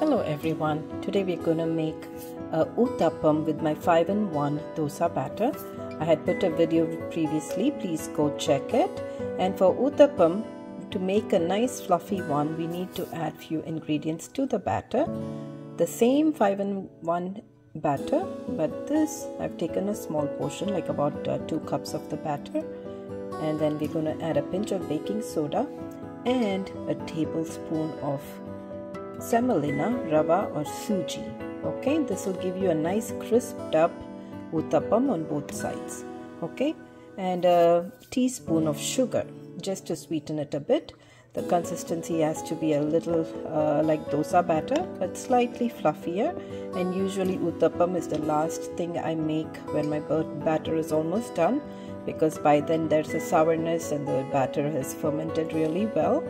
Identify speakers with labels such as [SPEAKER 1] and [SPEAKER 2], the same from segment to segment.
[SPEAKER 1] Hello everyone. Today we're going to make a uttapam with my 5 in 1 dosa batter. I had put a video previously, please go check it. And for uttapam, to make a nice fluffy one, we need to add few ingredients to the batter. The same 5 in 1 batter, but this I've taken a small portion, like about uh, 2 cups of the batter. And then we're going to add a pinch of baking soda and a tablespoon of semolina, rava or suji. Okay, this will give you a nice crisped up uttapam on both sides. Okay, and a teaspoon of sugar just to sweeten it a bit. The consistency has to be a little uh, like dosa batter but slightly fluffier and usually uttapam is the last thing I make when my batter is almost done because by then there's a sourness and the batter has fermented really well.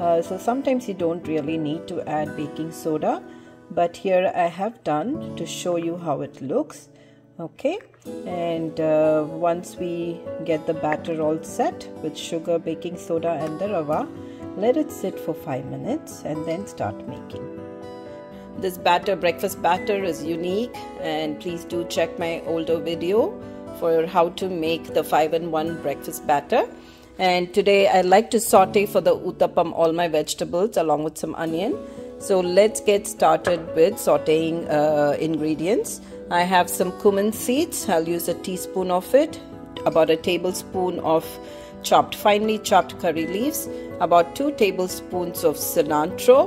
[SPEAKER 1] Uh, so sometimes you don't really need to add baking soda but here I have done to show you how it looks. Okay and uh, once we get the batter all set with sugar baking soda and the rava let it sit for 5 minutes and then start making. This batter breakfast batter is unique and please do check my older video for how to make the 5 in 1 breakfast batter and today I like to saute for the uttapam all my vegetables along with some onion. So let's get started with sauteing uh, ingredients. I have some cumin seeds. I'll use a teaspoon of it, about a tablespoon of chopped finely chopped curry leaves, about 2 tablespoons of cilantro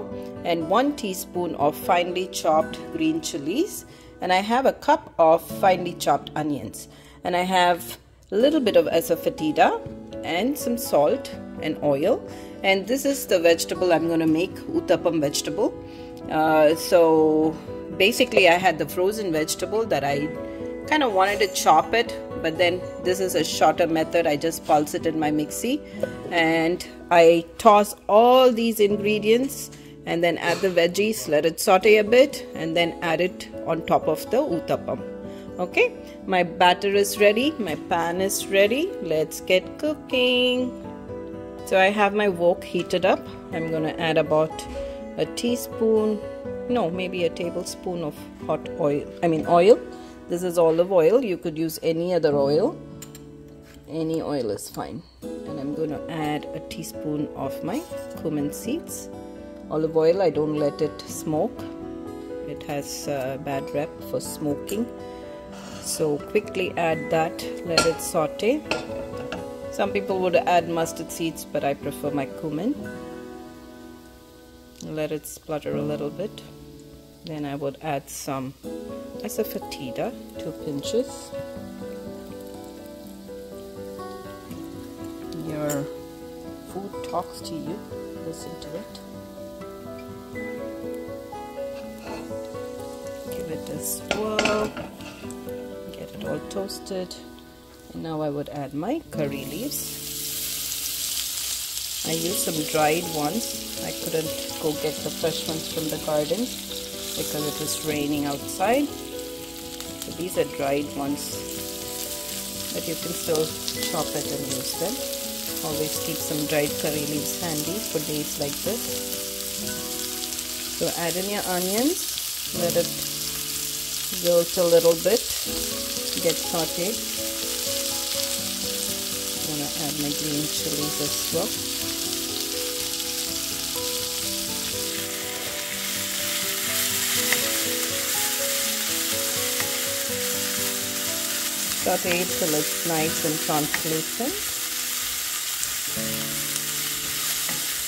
[SPEAKER 1] and 1 teaspoon of finely chopped green chilies and I have a cup of finely chopped onions and I have a little bit of asafoetida and some salt and oil. And this is the vegetable I'm going to make uttapam vegetable. Uh, so basically I had the frozen vegetable that I kind of wanted to chop it but then this is a shorter method. I just pulse it in my mixie and I toss all these ingredients and then add the veggies let it saute a bit and then add it on top of the uttapam okay my batter is ready my pan is ready let's get cooking. So I have my wok heated up. I'm gonna add about a teaspoon no maybe a tablespoon of hot oil I mean oil. This is olive oil you could use any other oil. Any oil is fine. And I'm to add a teaspoon of my cumin seeds. Olive oil I don't let it smoke. It has a bad rep for smoking so quickly add that let it saute. Some people would add mustard seeds but I prefer my cumin. Let it splutter a little bit. Then I would add some asafoetida two pinches. Your food talks to you. Listen to it. Give it a swirl all toasted. And now I would add my curry leaves. I used some dried ones. I couldn't go get the fresh ones from the garden because it was raining outside. So these are dried ones but you can still chop it and use them. Always keep some dried curry leaves handy for days like this. So add in your onions. Let it wilt a little bit get sauteed. I'm gonna add my green chilies as well. Saute it till it's nice and translucent.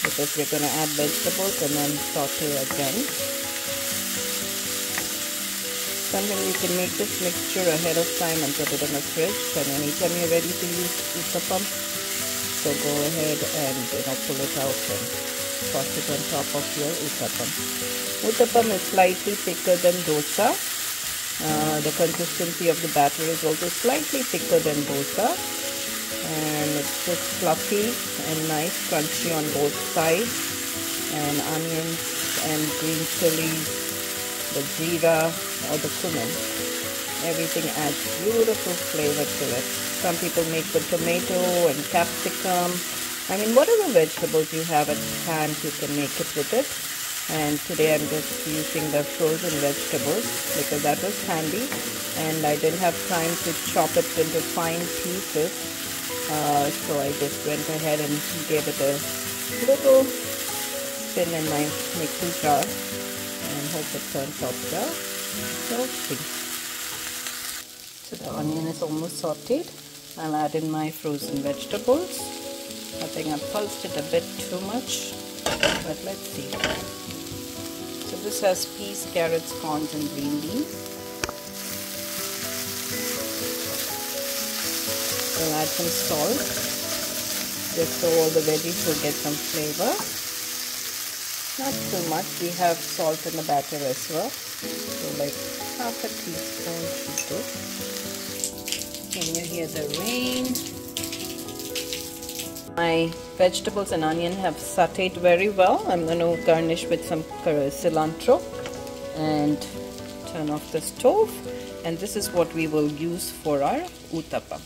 [SPEAKER 1] Because we're gonna add vegetables and then saute again. Sometimes you can make this mixture ahead of time and put it in the fridge. And anytime you're ready to use uttapam, so go ahead and you know pull it out and toss it on top of your uttapam. Uttapam is slightly thicker than dosa. Uh, the consistency of the batter is also slightly thicker than dosa. And it's just fluffy and nice crunchy on both sides. And onions and green chilies the jeera or the cumin. Everything adds beautiful flavor to it. Some people make the tomato and capsicum. I mean, whatever vegetables you have at hand, you can make it with it. and today I'm just using the frozen vegetables because that was handy and I didn't have time to chop it into fine pieces uh, so I just went ahead and gave it a little spin in my mixing jar and hope it turns out well so see so the onion is almost sauteed I'll add in my frozen vegetables. I think I pulsed it a bit too much but let's see. So this has peas, carrots, corns and green beans. We'll add some salt. Just so all the veggies will get some flavor. Not too much, we have salt in the batter as well. So like half a teaspoon should do. Can you hear the rain? My vegetables and onion have sauteed very well. I'm going to garnish with some cilantro and turn off the stove. And this is what we will use for our uttapam.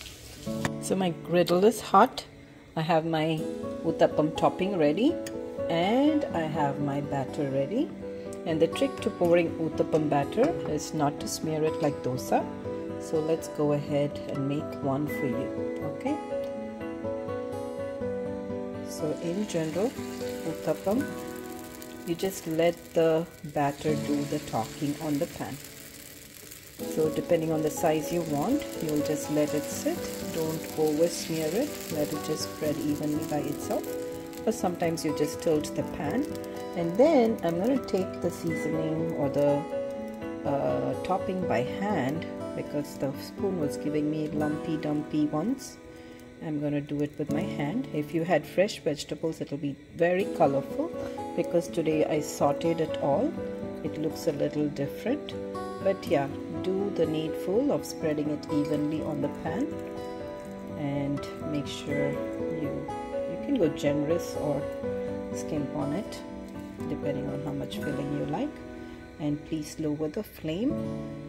[SPEAKER 1] So my griddle is hot. I have my uttapam topping ready and I have my batter ready. And the trick to pouring uttapam batter is not to smear it like dosa. So let's go ahead and make one for you. Okay. So in general, uttapam, you just let the batter do the talking on the pan. So depending on the size you want, you'll just let it sit. Don't over smear it. Let it just spread evenly by itself. Or sometimes you just tilt the pan. And then I'm going to take the seasoning or the uh, topping by hand because the spoon was giving me lumpy dumpy ones I'm going to do it with my hand. If you had fresh vegetables, it'll be very colorful because today I sauteed it all. It looks a little different. But yeah, do the needful of spreading it evenly on the pan and make sure go generous or skimp on it depending on how much filling you like. And please lower the flame.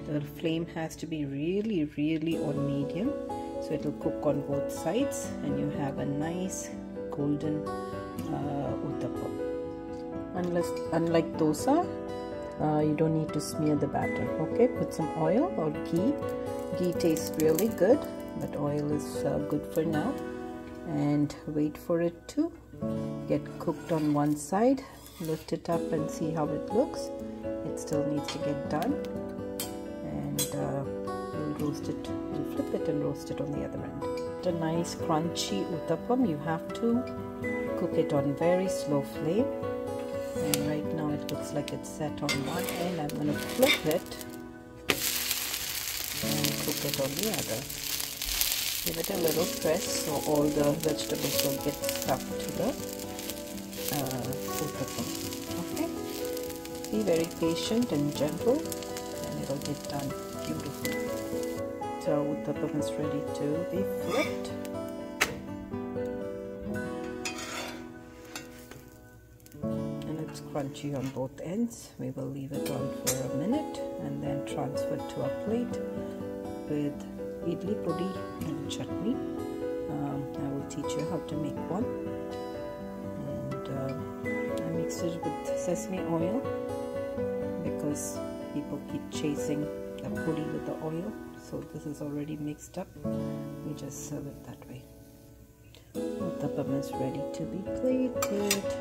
[SPEAKER 1] The flame has to be really really on medium so it will cook on both sides and you have a nice golden uh, uttapam unless unlike dosa uh, you don't need to smear the batter okay? Put some oil or ghee. Ghee tastes really good but oil is uh, good for now and wait for it to get cooked on one side lift it up and see how it looks it still needs to get done and uh, we'll roast it you flip it and roast it on the other end. A nice crunchy uttapam, you have to cook it on very slow flame. And right now it looks like it's set on one end. I'm going to flip it and cook it on the other. Give it a little press so all the vegetables will get stuck to the uh. Okay? Be very patient and gentle and it'll get done beautifully so the uttapam is ready to be flipped and it's crunchy on both ends we will leave it on for a minute and then transfer to a plate with idli podi and chutney. Um, I will teach you how to make one. And uh, I mix it with sesame oil because people keep chasing the puri with the oil. So this is already mixed up. We just serve it that way. The uttapam is ready to be plated